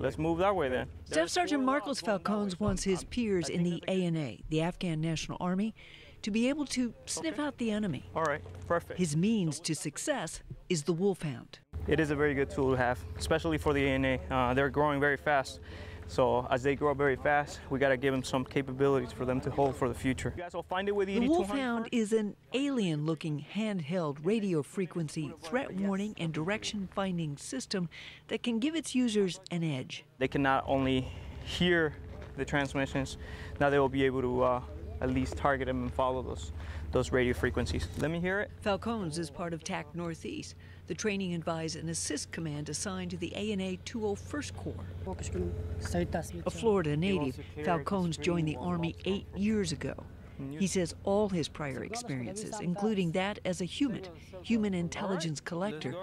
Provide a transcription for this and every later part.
let's move that way then. Staff Sergeant Marcos Falcones wants his peers in the ANA, the Afghan National Army, to be able to sniff out the enemy. All right, perfect. His means to success is the Wolfhound. It is a very good tool to have, especially for the ANA. Uh, they're growing very fast. So as they grow very fast, we got to give them some capabilities for them to hold for the future. You guys will find it with the The Wolfhound is an alien looking handheld radio frequency threat warning and direction finding system that can give its users an edge. They can not only hear the transmissions, now they will be able to uh, at least target them and follow those, those radio frequencies. Let me hear it. Falcones is part of TAC Northeast, the training, advise, and assist command assigned to the ANA 201st Corps. A Florida native, Falcones joined the Army eight years ago. He says all his prior experiences, including that as a human, human intelligence collector,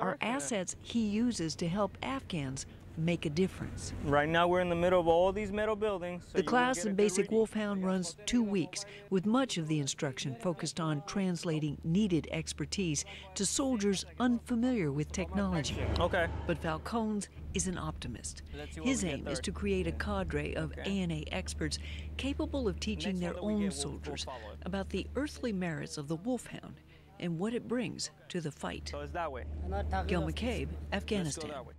are assets he uses to help Afghans make a difference. Right now we're in the middle of all these metal buildings. so The class get a in Basic. Wolfhound runs two weeks, with much of the instruction focused on translating needed expertise to soldiers unfamiliar with technology. Okay. But Falcones is an optimist. His aim is to create a cadre of ANA experts capable of teaching their own soldiers about the earthly merits of the Wolfhound and what it brings to the fight. So it's that way. Gail McCabe, Let's go Afghanistan. that way.